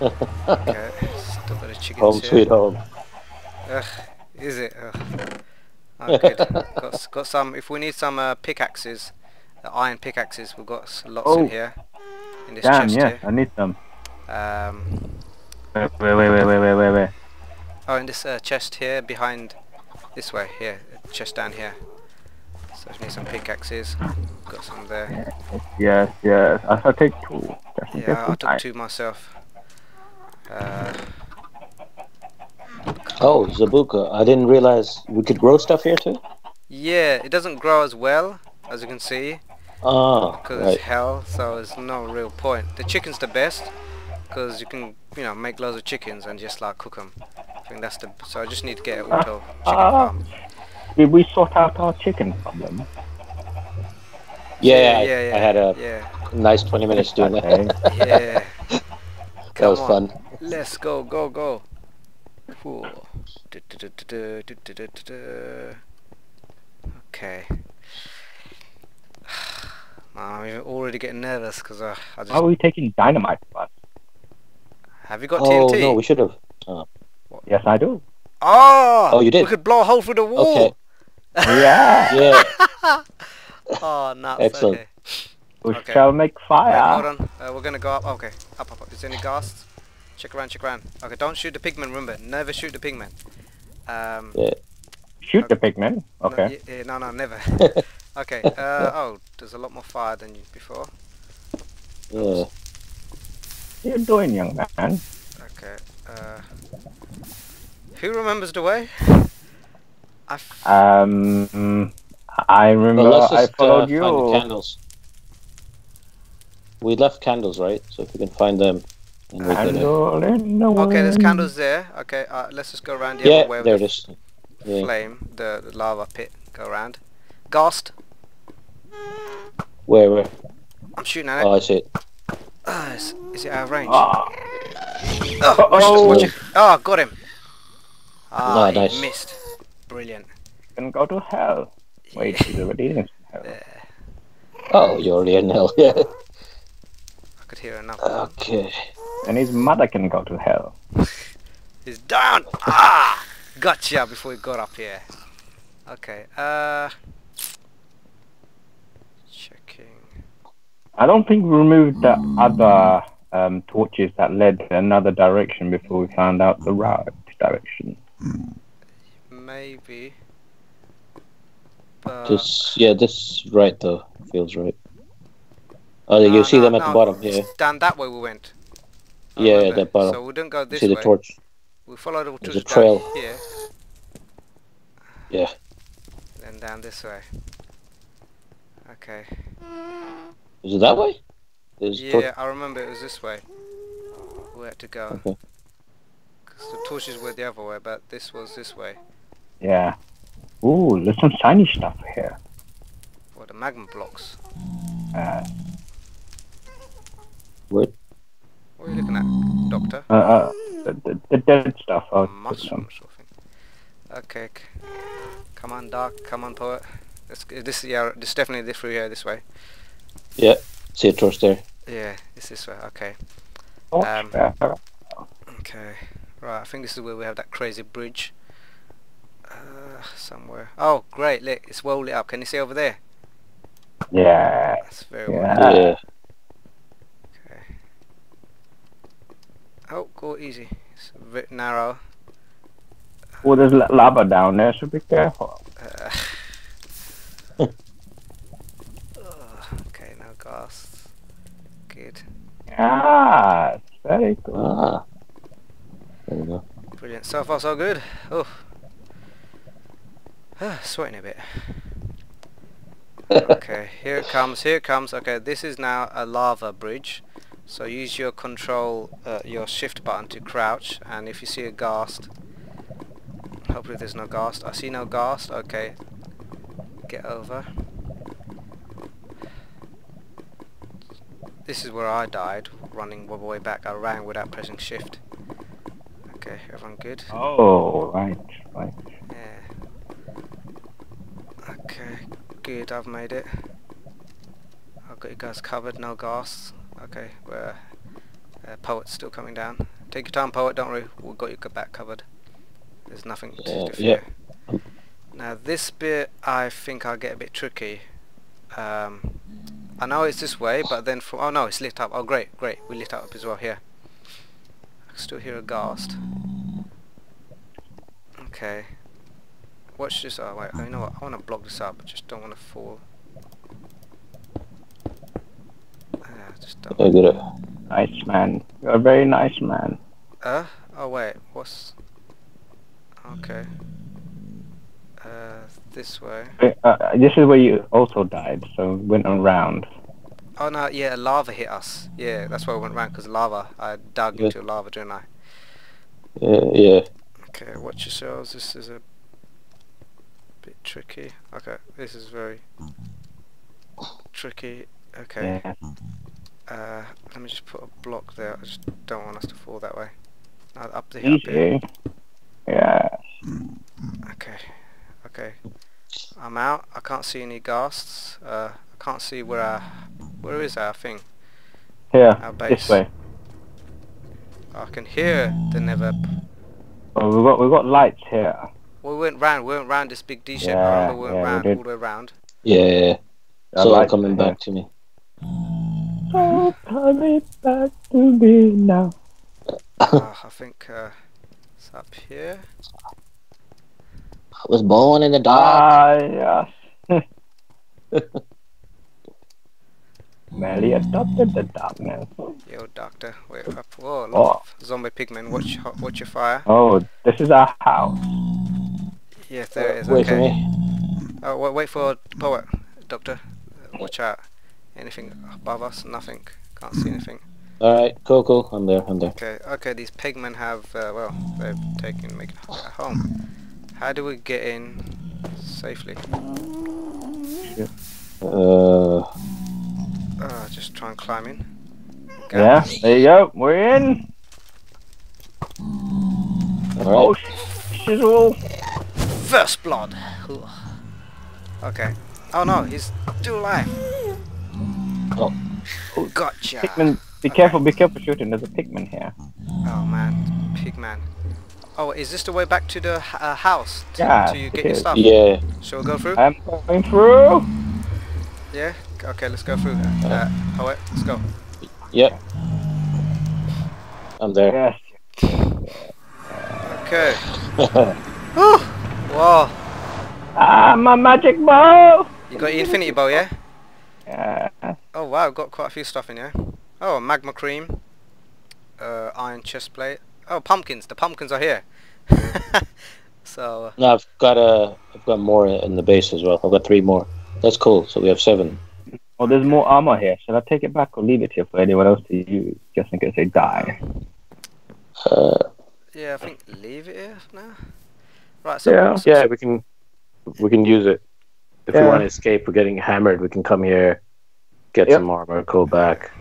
okay, still got a chicken Home here. sweet home. Ugh, is it? Ugh. Oh, good. got, got some. If we need some uh, pickaxes, uh, iron pickaxes, we've got lots Oh. in here. In this Damn, chest yes, I need some. Um, Wait, wait, wait, wait, wait, wait, wait, oh, in this uh, chest here, behind, this way, here, chest down here. So I need some pickaxes. Got some there. Yes, yes. I shall take two. Just Yeah, I we took two myself. Uh, Oh, Zabooka. I didn't realize we could grow stuff here too. yeah, it doesn't grow as well as you can see. Ah, because right. it's hell, so there's no real point. The chicken's the best because you can, you know, make loads of chickens and just like cook them. I think that's the. So I just need to get an auto chicken Ah. farm. Did we sort out our chicken problem? Yeah, I, yeah, yeah. I had a Yeah, nice 20 minutes doing that. Yeah. that Come was on, fun. Let's go, go, go. Okay. I'm already getting nervous because I, I just... How are we taking dynamite class? Have you got oh, TNT? Oh, no, we should have. Uh, yes, I do. Oh! Oh, you did? We could blow a hole through the wall. Okay. yeah. yeah. oh, nuts. Excellent. Okay. We okay. shall make fire. Wait, hold on. Uh, we're going to go up. Okay. Up, up, up. Is there any ghast? Check around, check around. Okay, don't shoot the pigmen. Remember, never shoot the pigmen. Um, Yeah. Shoot the pigmen. no, Okay. y- yeah, no, no, never. okay. Uh, oh, there's a lot more fire than you before. Yeah. What are you doing, young man? Okay. Uh, who remembers the way? I f- Um, I remember Well, let's I just uh, followed find the you. candles. We left candles, right? So if we can find them, then we're gonna. Candle in the okay, there's candles there. Okay, uh, let's just go around the Yeah, other way there with it the is. Yeah. flame, the, the lava pit. Go around. Ghast. Where, where? I'm shooting at it. Oh, I see it. Ah, is, is it out of range? Ah, Oh, watch, Uh-oh. watch it. Oh, got him. Ah, No, he nice. missed. Brilliant. can go to hell. Wait, Yeah. he's already in hell. There. Oh, you're already in hell. Yeah. I could hear another one. Okay. And his mother can go to hell. He's down. Ah, gotcha before he got up here. Okay. Uh, checking. I don't think we removed the other um, torches that led to another direction before we found out the right direction. Maybe. But This, yeah, this right though. Feels right. Oh, you see no, them at no, the bottom here. it's Down that way we went. I Yeah, remember. that bottom. So we didn't go You this see the torch? We followed the There's torch a trail. down here. Yeah. Then down this way. Okay. Is it that way? There's a torch. Yeah, I remember it was this way. We had to go. Okay. Because the torches were the other way, but this was this way. Yeah. Ooh, there's some shiny stuff here. What, the magma blocks. Uh, What? Doctor? uh, uh the, the, the dead stuff. Mushroom sort of. Okay. Come on, Dark. Come on, Poet. Let's, this, yeah, this is definitely this through here, this way. Yeah. See a torch there. Yeah, it's this way. Okay. oh, Um. Okay. Right, I think this is where we have that crazy bridge. Uh, somewhere. Oh, great. Look, it's well lit up. Can you see over there? yeah. That's very Yeah. well. Ah. Yeah. Okay. Oh, go easy. It's a bit narrow. Oh, there's lava down there, so be careful. Uh, okay, no ghast. Good. Ah, very good. Ah. There we go. Brilliant. So far, so good. Oh. Ah, sweating a bit. Okay, here it comes, here it comes. Okay, this is now a lava bridge. So use your control, uh, your shift button to crouch, and if you see a ghast, hopefully there's no ghast. I see no ghast. Okay, get over. This is where I died, running all the way back. I ran without pressing shift. Okay, everyone good? Oh, right, right. Yeah. Okay, good, I've made it. I've got you guys covered, no ghast. Okay, we're Uh, poet's still coming down. Take your time, poet. Don't worry. We've got your back covered. There's nothing to, Yeah, fear. yeah. Now this bit, I think I'll get a bit tricky. Um, I know it's this way, but then from oh no, it's lit up. Oh great, great. We lit up as well here. I can still hear a ghast. Okay. Watch this. Oh wait. You know what? I want to block this up. I just don't want to fall. Ah, just don't. I get it. Nice man. You're a very nice man. Uh? Oh wait, what's... Okay. Uh, this way. Uh, uh, this is where you also died, so went around. Oh no, yeah, lava hit us. Yeah, that's why I went round, because lava. I dug Yeah. into lava, didn't I? Yeah, yeah. Okay, watch yourselves. This is a bit tricky. Okay, this is very tricky. Okay, Yeah. Uh, let me just put a block there. I just don't want us to fall that way. Now up the up here. Easy. Yeah. Okay, okay. I'm out. I can't see any ghasts. Uh, I can't see where our, where is our thing? Here. Our base. This way. I can hear the never. Oh, we got we got lights here. We went round. We went round this big D shape. Yeah, Remember, we went yeah, round did. all the way round. Yeah, yeah, yeah. The So lights coming back to me. Oh, coming back to me now. uh, I think uh, it's up here. I was born in the dark. Ah, yes. Melly adopted the darkness. Yo, doctor. Wait up. Whoa, a Oh. zombie pigmen. Watch, watch your fire. Oh, this is our house. Yes, there it is. Wait for okay. me. Oh, wait, wait for poet, doctor. Uh, watch out. Anything above us? Nothing. Can't see anything. Alright, cool, cool. I'm there, I'm there. Okay, okay, these pigmen have, uh, well, they've taken me a home. How do we get in safely? Uh, Uh, just try and climb in. Yeah, there you go. We're in. Oh, alright. shizzle. First blood! Ugh. Okay. Oh no, he's still alive. Oh. oh, Gotcha! Pigmen, be careful, be careful shooting. There's a pigman here. Oh man, pigman. Oh, is this the way back to the uh, house? To, Yeah, to you it get your stuff? Yeah. Shall we go through? I'm going through. Yeah? Okay, let's go through. Uh, oh wait, let's go. Yep. I'm there. Yes. Okay. Whew. Whoa. Ah, my magic bow. You got your infinity bow, yeah? Yeah. Oh wow, got quite a few stuff in here. Oh, magma cream. Uh, iron chest plate. Oh, pumpkins. The pumpkins are here. so, uh, No, I've got uh, I've got more in the base as well. I've got three more. That's cool. So we have seven. Oh, there's more armor here. Should I take it back or leave it here for anyone else to use, just in case they die? Uh, yeah, I think leave it here now. Right, so Yeah. Yeah, we can we can use it. If we want to escape, we're getting hammered. We can come here, get Yep. some armor, go back.